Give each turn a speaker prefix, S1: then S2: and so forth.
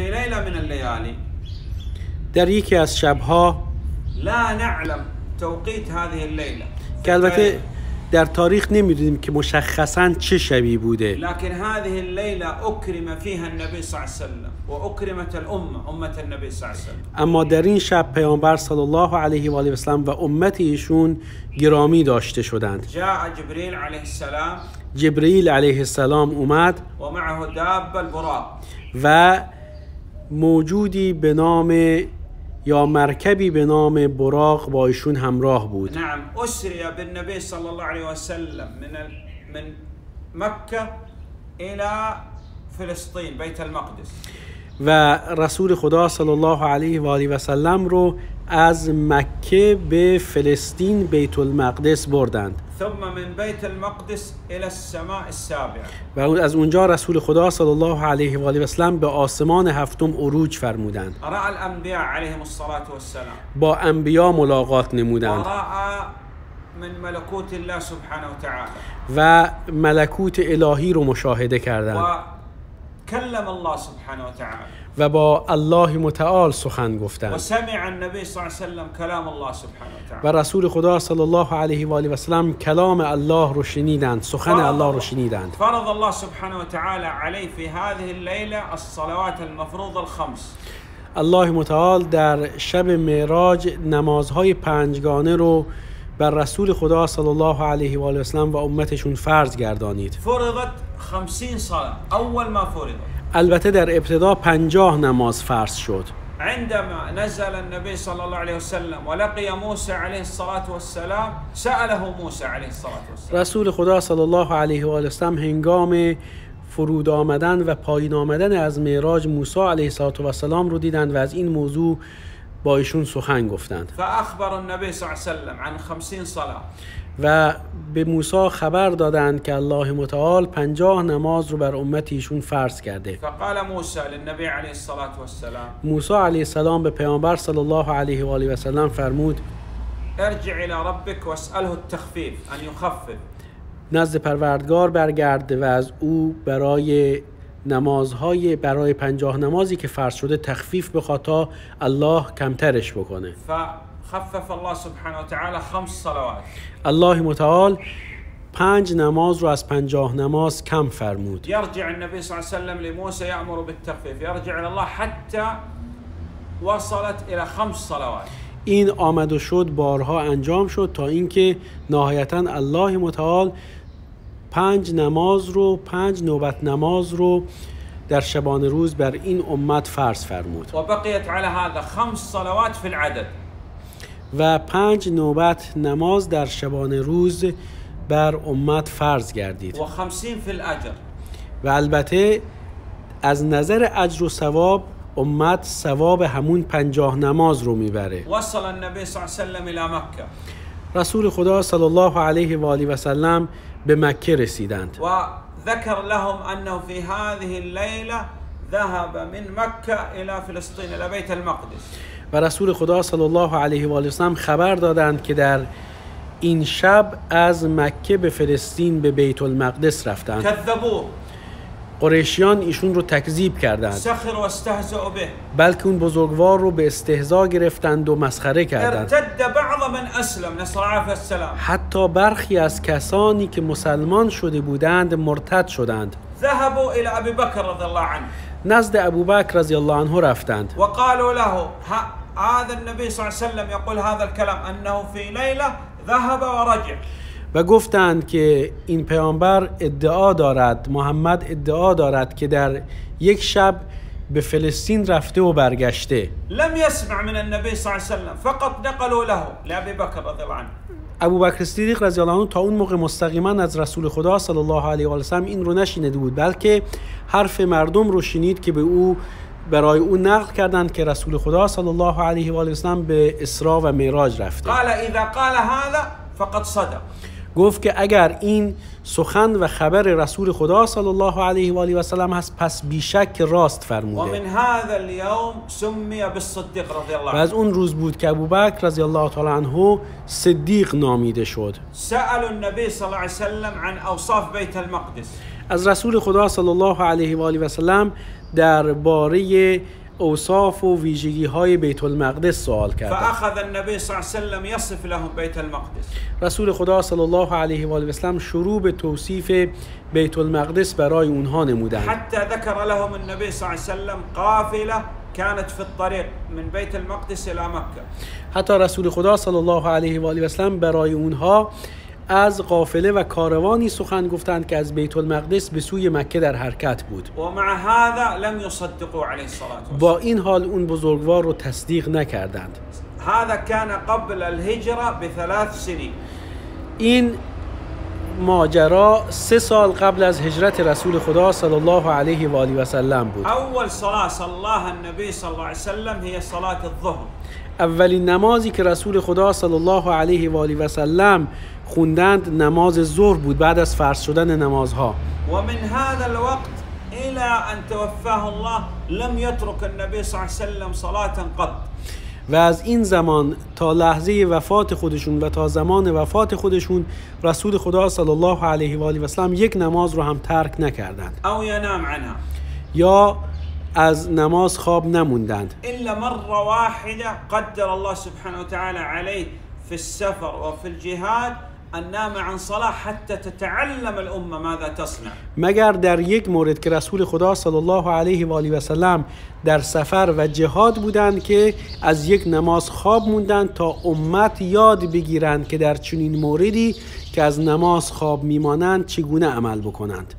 S1: من الليالي.
S2: در یکی از شبها
S1: لا نعلم توقيت هذه الليلة.
S2: که البته در تاریخ نمی‌دونیم که مشخصا چه شبی بوده.
S1: لكن هذه الليلة أكرم فيها النبي صلى الله عليه وسلم وأكرمت الأمة أمة النبي صلى الله عليه وسلم.
S2: اما در این شب پیامبر صلی الله علیه و آله و سلم و امت ایشون گرامی داشته شدند.
S1: جاء جبريل عليه السلام.
S2: جبرئیل علیه السلام اومد
S1: ومعه دابة البراق.
S2: و موجودی به نام یا مرکبی به نام براق با ایشون همراه بود.
S1: نعم. أسري بالنبي صلى الله عليه وسلم من ال- من مكة إلى فلسطين بيت المقدس.
S2: و رسول خدا صلی الله علیه و آله و سلم رو از مکه به فلسطین بیت المقدس بردند.
S1: ثم من بيت المقدس إلى السماء السابعة
S2: و از اونجا رسول خدا صلی الله علیه و آله و سلم به آسمان هفتم عروج فرمودند.
S1: رأى الأنبياء عليهم الصلاة والسلام.
S2: با انبیا ملاقات نمودند.
S1: من ملكوت الله سبحانه وتعالى
S2: و ملکوت الهی رو مشاهده کردند.
S1: وكلم الله سبحانه وتعالى.
S2: و با الله متعال سخن گفتند.
S1: وسمع النبي صلى الله عليه وسلم كلام الله سبحانه
S2: و
S1: وتعالى
S2: رسول خدا صلی الله علیه و آله و سلم کلام الله رو شنیدند سخن الله رو شنیدند.
S1: فرض الله سبحانه وتعالى عليه في هذه الليلة الصلوات المفروضة الخمس.
S2: الله متعال در شب معراج نمازهای پنجگانه رو بر رسول خدا صلی الله علیه و آله و سلم و امتشون فرض گردانید.
S1: فرضت خمسين صلاة أول ما فرضت
S2: البته در ابتدا پنجاه نماز فرض شد.
S1: عندما نزل النبي صلى الله عليه وسلم ولقي موسى عليه الصلاة والسلام سأله موسى عليه الصلاة والسلام.
S2: رسول خدا صلی الله علیه و آله هنگام فرود آمدن و پایین آمدن از معراج موسی علیه السلام رو دیدند و از این موضوع با ایشون سخن گفتند.
S1: فأخبر النبي صلى الله عليه وسلم عن خمسين صلاة.
S2: و به موسی خبر دادند که الله متعال پنجاه نماز رو بر امت ایشون فرض کرده.
S1: فقال موسى للنبي عليه الصلاة والسلام
S2: موسی علیه السلام به پیامبر صلی الله علیه و آله و سلم فرمود
S1: ارجع إلى ربك واسأله التخفيف أن يخفف
S2: نزد پروردگار برگرد و از او برای نمازهای برای پنجاه نمازی که فرض شده تخفیف بخواد تا الله کمترش بکنه.
S1: فخفف الله سبحانه وتعالى خمس صلوات.
S2: الله متعال پنج نماز رو از پنجاه نماز کم فرمود.
S1: يرجع النبي صلى الله عليه وسلم لموسى يأمر بالتخفيف يرجع إلى الله حتى وصلت إلى خمس صلوات.
S2: این آمد و شد بارها انجام شد تا اینکه نهایتا الله متعال پنج نماز رو پنج نوبت نماز رو در شبانه روز بر این امت فرض فرمود.
S1: وبقيت على هذا خمس صلوات في العدد.
S2: و پنج نوبت نماز در شبانه روز بر امت فرض گردید.
S1: وخمسين في الأجر
S2: و البته از نظر اجر و ثواب امت ثواب همون پنجاه نماز رو می‌بره.
S1: وصل النبي صلى الله عليه وسلم إلى مكة
S2: رسول خدا صلی الله علیه و آله و سلم به مکه رسیدند.
S1: وذكر لهم أنه في هذه الليلة ذهب من مكة إلى فلسطين إلى بيت المقدس.
S2: و رسول خدا صلی الله علیه و آله و سلم خبر دادند که در این شب از مکه به فلسطین به بیت المقدس رفتند.
S1: كذبوه
S2: قریشیان ایشون رو تکذیب کردند.
S1: واستهزأوا به.
S2: بلکه اون بزرگوار رو به استهزا گرفتند و مسخره کردند.
S1: ارتد بعض من السلام.
S2: حتی برخی از کسانی که مسلمان شده بودند مرتد شدند.
S1: ذهبوا إلى أبي بكر رضي الله عنه.
S2: نزد ابوبکر رضی الله عنه رفتند.
S1: وقالوا له ه- هذا النبي صلى الله عليه وسلم يقول هذا الكلام أنه في ليلة ذهب ورجع
S2: و گفتند که این پیامبر ادعا دارد محمد ادعا دارد که در یک شب به فلسطین رفته و برگشته.
S1: لم يسمع من النبي صلى الله عليه وسلم فقط نقلوا له لأبي بكر رضي الله عنه.
S2: ابو بکر صدیق رضی الله عنه تا اون موقع مستقیما از رسول خدا صلی الله علیه و سلم این رو نشینده بود بلکه حرف مردم رو شنید که به او برای او نقل کردند که رسول خدا صلی الله علیه و سلم به اسرا و معراج رفته.
S1: قال إذا قال هذا فقد صدق.
S2: گفت که اگر این سخن و خبر رسول خدا صلی الله علیه و آله و سلم هست پس بیشک راست فرموده.
S1: ومن هذا اليوم سمي بالصديق رضي الله
S2: و از اون روز بود که ابوبکر رضی الله تعالی عنه صدیق نامیده شد.
S1: سألوا النبي صلى الله عليه وسلم عن أوصاف بيت المقدس.
S2: از رسول خدا صلی الله علیه و آله و سلم درباره اوصاف و ویژگی های بیت المقدس سوال کردند
S1: فأخذ النبي صلى الله عليه وسلم يصف لهم بيت المقدس.
S2: رسول خدا صلی الله علیه و آله و شروع به توصیف بیت المقدس برای اونها نمودند.
S1: حتى ذكر لهم النبي صلى الله عليه وسلم قافلة كانت في الطريق من بيت المقدس إلى مكة.
S2: حتی رسول خدا صلی الله علیه و آله و سلم برای اونها از قافله و کاروانی سخن گفتند که از بیت المقدس به سوی مکه در حرکت بود.
S1: ومع هذا لم يصدقوا والسلام.
S2: با این حال اون بزرگوار رو تصدیق نکردند.
S1: هذا كان قبل الهجرة بثلاث سنين.
S2: این ماجرا سه سال قبل از هجرت رسول خدا صلی الله علیه و آله و سلم بود.
S1: أول صلاة صلاها النبي صلى الله عليه وسلم هي صلاة الظهر.
S2: اولین نمازی که رسول خدا صلی الله علیه و آله و سلم خوندند نماز ظهر بود بعد از فرض شدن نمازها.
S1: ومن هذا الوقت إلى أن توفاه الله لم يترك النبي صلى الله عليه وسلم صلاة قط.
S2: و از این زمان تا لحظه وفات خودشون و تا زمان وفات خودشون رسول خدا صلی الله علیه و آله و سلم یک نماز رو هم ترک نکردند.
S1: أو ينام عنها.
S2: یا از نماز خواب نموندند.
S1: إلا مرة واحدة قدر الله سبحانه وتعالى عليه في السفر وفي الجهاد أن نام عن صلاة حتى تتعلم الأمة ماذا تصنع.
S2: مگر در یک مورد که رسول خدا صلی الله علیه و آله و سلم در سفر و جهاد بودند که از یک نماز خواب موندند تا امت یاد بگیرند که در چنین موردی که از نماز خواب میمانند چگونه عمل بکنند.